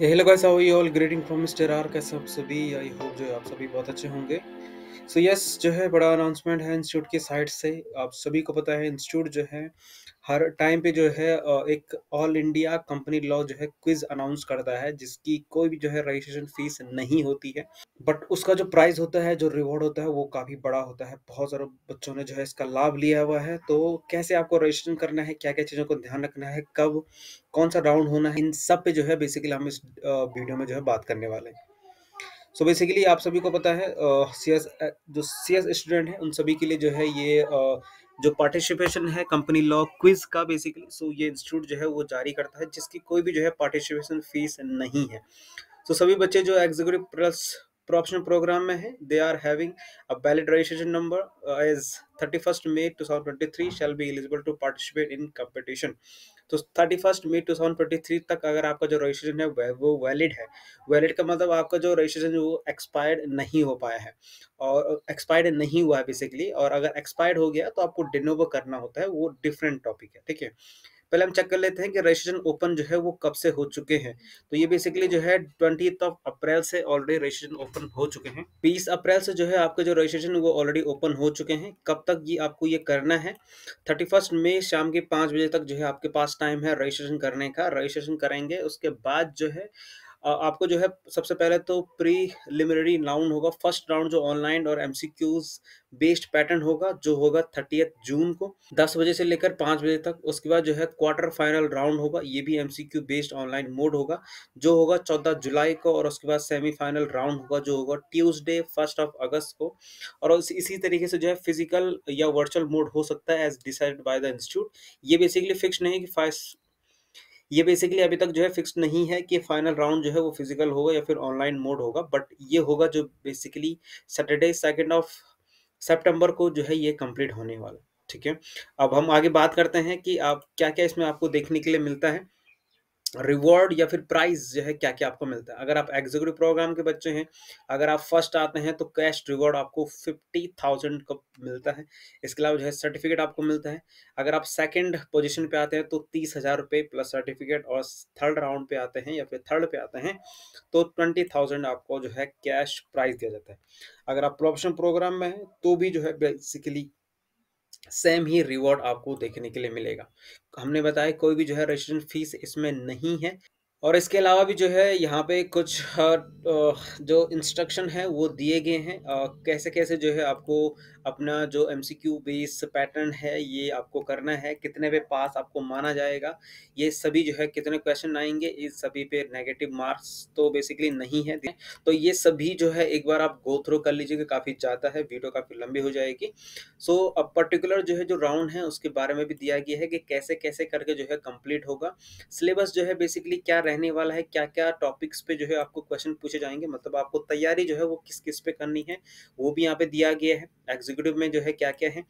Hello guys how you all greeting from mister R कैसे आप सभी. आई होप जो आप सभी बहुत अच्छे होंगे. सो so यस जो है बड़ा अनाउंसमेंट है इंस्टीट्यूट के साइड से. आप सभी को पता है इंस्टीट्यूट जो है, हर टाइम पे जो है एक ऑल इंडिया कंपनी लॉ जो है क्विज अनाउंस करता है, जिसकी कोई भी जो है रजिस्ट्रेशन फ़ीस नहीं होती है. बट उसका जो प्राइस होता है, जो रिवॉर्ड होता है, वो काफ़ी बड़ा होता है। बहुत सारे बच्चों ने जो है इसका लाभ लिया हुआ है। तो कैसे आपको रजिस्ट्रेशन करना है? क्या क्या चीज़ों को ध्यान रखना है? कब कौन सा राउंड होना है? इन सब पे जो है बेसिकली हम इस वीडियो में जो है बात करने वाले हैं। सो बेसिकली आप सभी को पता है सी एस जो सी एस स्टूडेंट हैं, उन सभी के लिए जो है ये जो पार्टिसिपेशन है कंपनी लॉ क्विज का बेसिकली सो ये इंस्टीट्यूट जो है वो जारी करता है, जिसकी कोई भी जो है पार्टिसिपेशन फ़ीस नहीं है। तो सभी बच्चे जो एग्जीक्यूटिव प्लस प्रोफेशनल प्रोग्राम में है। They are having a valid registration number as 31st May 2023 shall be eligible to participate in competition. तो 31st मई 2023 तक अगर आपका जो रजिस्ट्रेशन है वो वैलिड है। वैलिड का मतलब आपका जो रजिस्ट्रेशन वो एक्सपायर्ड नहीं हो पाया है। और एक्सपायर्ड नहीं हुआ है बेसिकली और अगर एक्सपायर्ड हो गया तो आपको डिनोवो करना होता है, वो डिफरेंट टॉपिक है। ठीक है? पहले हम चेक कर लेते हैं कि रजिस्ट्रेशन ओपन जो है वो कब से हो चुके हैं। तो ये बेसिकली जो है ट्वेंटी ऑफ़ अप्रैल से ऑलरेडी रजिस्ट्रेशन ओपन हो चुके हैं। बीस अप्रैल से जो है आपके जो रजिस्ट्रेशन वो ऑलरेडी ओपन हो चुके हैं। कब तक ये आपको ये करना है? थर्टी फ़र्स्ट शाम के पाँच बजे तक जो है आपके पास टाइम है रजिस्ट्रेशन करने का। रजिस्ट्रेशन करेंगे, उसके बाद जो है आपको जो है सबसे पहले तो प्रीलिमिनरी राउंड होगा फ़र्स्ट राउंड जो ऑनलाइन और एमसीक्यूज बेस्ड पैटर्न होगा, जो होगा थर्टी जून को, दस बजे से लेकर पाँच बजे तक। उसके बाद जो है क्वार्टर फाइनल राउंड होगा, ये भी एमसीक्यू बेस्ड ऑनलाइन मोड होगा, जो होगा चौदह जुलाई को और उसके बाद सेमीफाइनल राउंड होगा, जो होगा ट्यूसडे फ़र्स्ट ऑफ़ अगस्त को। और इसी तरीके से जो है फ़िज़िकल या वर्चुअल मोड हो सकता है as decided by the institute ये बेसिकली फिक्स नहीं कि ये बेसिकली अभी तक जो है फिक्स नहीं है कि फाइनल राउंड जो है वो फ़िज़िकल होगा या फिर ऑनलाइन मोड होगा बट ये होगा जो basically Saturday second of September को जो है ये कंप्लीट होने वाला ठीक है? अब हम आगे बात करते हैं कि आप क्या क्या इसमें आपको देखने के लिए मिलता है। रिवॉर्ड या फिर प्राइज जो है क्या क्या आपको मिलता है? अगर आप एग्जीक्यूटिव प्रोग्राम के बच्चे हैं, अगर आप फ़र्स्ट आते हैं तो कैश रिवॉर्ड आपको फिफ्टी थाउज़ेंड का मिलता है। इसके अलावा जो है सर्टिफिकेट आपको मिलता है। अगर आप सेकंड पोजीशन पे आते हैं तो तीस हज़ार रुपये प्लस सर्टिफिकेट और थर्ड राउंड पे आते हैं या फिर थर्ड पे आते हैं तो ट्वेंटी थाउज़ेंड आपको जो है कैश प्राइज दिया जाता है। अगर आप प्रोफेशनल प्रोग्राम में हैं तो भी जो है बेसिकली सेम ही रिवॉर्ड आपको देखने के लिए मिलेगा। हमने बताया कोई भी जो है रजिस्ट्रेशन फ़ीस इसमें नहीं है। और इसके अलावा भी जो है, यहाँ पे कुछ जो इंस्ट्रक्शन है, वो दिए गए हैं। कैसे कैसे जो है आपको अपना जो M C Q base pattern है, ये आपको करना है, कितने पे पास आपको माना जाएगा, ये सभी जो है, कितने क्वेश्चन आएँगे इस सभी पे नेगेटिव मार्क्स तो बेसिकली नहीं है। तो ये सभी जो है, एक बार आप गो थ्रो कर लीजिएगा, काफ़ी ज़्यादा है वीडियो काफ़ी लंबी हो जाएगी। सो अब पर्टिकुलर जो है, जो राउंड है, उसके बारे में भी दिया गया है कि कैसे कैसे करके जो है कंप्लीट होगा। सिलेबस जो है बेसिकली क्या रहने वाला है क्या क्या टॉपिक्स पे जो है आपको क्वेश्चन पूछे जाएँगे? मतलब आपको तैयारी जो है वो किस किस पे करनी है, वो भी यहाँ पे दिया गया है। एग्जीक्यूटिव में जो है क्या क्या है?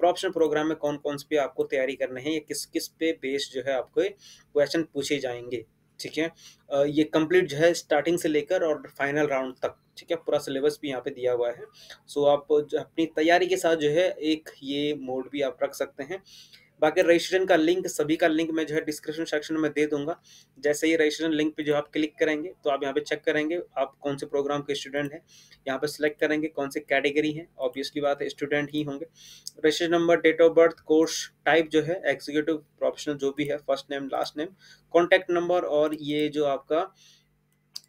प्रोफेशनल प्रोग्राम में कौन कौन से पे आपको तैयारी करने हैं या किस किस पे बेस्ड जो है आपको क्वेश्चन पूछे जाएँगे, ठीक है? ये कंप्लीट जो है स्टार्टिंग से लेकर और फाइनल राउंड तक, ठीक है? पूरा सिलेबस भी यहाँ पे दिया हुआ है। सो आप अपनी तैयारी के साथ जो है एक ये मोड भी आप रख सकते हैं। बाकी रजिस्ट्रेशन का लिंक सभी का लिंक मैं जो है डिस्क्रिप्शन सेक्शन में दे दूँगा। जैसे ही रजिस्ट्रेशन लिंक पे जो आप क्लिक करेंगे तो आप यहाँ पे चेक करेंगे, आप कौन से प्रोग्राम के स्टूडेंट हैं। यहाँ पे सिलेक्ट करेंगे कौन से कैटेगरी है। ऑब्वियसली बात है स्टूडेंट ही होंगे। Registration number date of birth course type जो है एग्जीक्यूटिव प्रोफेशनल जो भी है first name last name contact number और ये जो आपका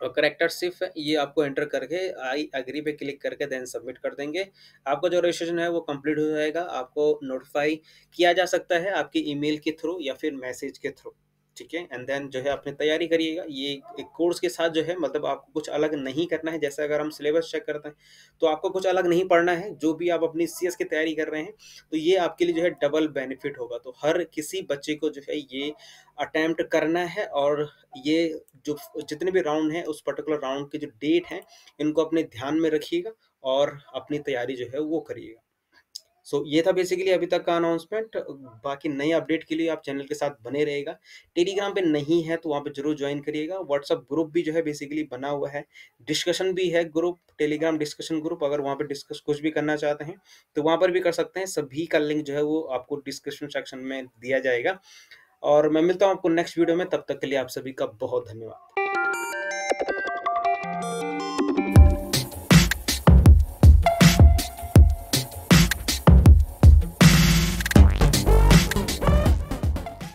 करेक्टर सिर्फ़ ये आपको एंटर करके आई एग्री पे क्लिक करके देन सबमिट कर देंगे। आपका जो रजिस्ट्रेशन है वो कंप्लीट हो जाएगा। आपको नोटिफाई किया जा सकता है आपकी ईमेल के थ्रू या फिर मैसेज के थ्रू ठीक है? एंड देन जो है अपनी तैयारी करिएगा ये एक कोर्स के साथ जो है मतलब आपको कुछ अलग नहीं करना है, जैसे अगर हम सिलेबस चेक करते हैं तो आपको कुछ अलग नहीं पढ़ना है, जो भी आप अपनी सीएस की तैयारी कर रहे हैं तो ये आपके लिए जो है डबल बेनिफिट होगा। तो हर किसी बच्चे को जो है ये अटैम्प्ट करना है और ये जो जितने भी राउंड हैं, उस पर्टिकुलर राउंड के जो डेट हैं, इनको अपने ध्यान में रखिएगा और अपनी तैयारी जो है वो करिएगा। सो so, ये था बेसिकली अभी तक का अनाउंसमेंट बाकी नए अपडेट के लिए आप चैनल के साथ बने रहेगा. टेलीग्राम पे नहीं है तो वहाँ पे ज़रूर ज्वाइन करिएगा. व्हाट्सअप ग्रुप भी जो है बेसिकली बना हुआ है. डिस्कशन भी है ग्रुप टेलीग्राम डिस्कशन ग्रुप अगर वहाँ पे डिस्कस कुछ भी करना चाहते हैं तो वहाँ पर भी कर सकते हैं. सभी का लिंक जो है वो आपको डिस्क्रिप्शन सेक्शन में दिया जाएगा. और मैं मिलता हूँ आपको नेक्स्ट वीडियो में. तब तक के लिए आप सभी का बहुत धन्यवाद.